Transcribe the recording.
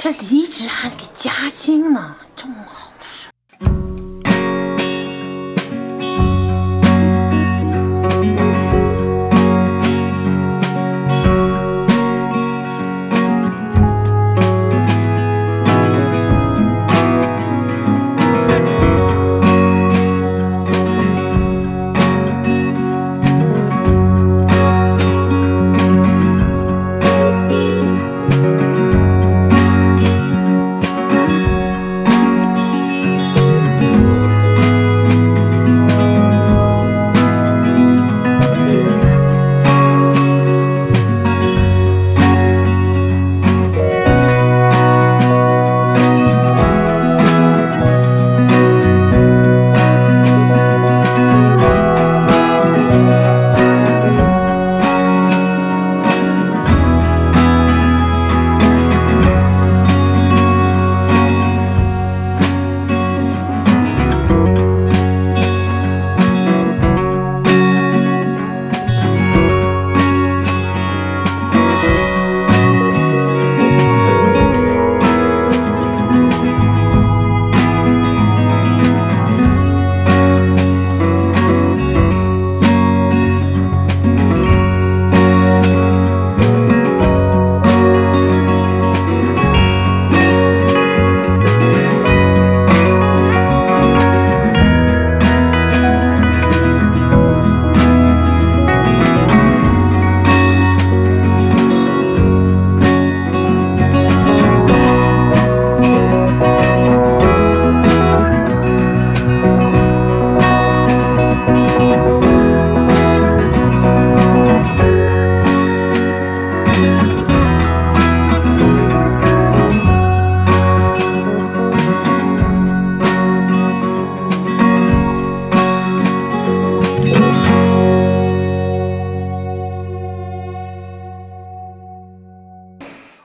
这离职还给加薪呢这么好。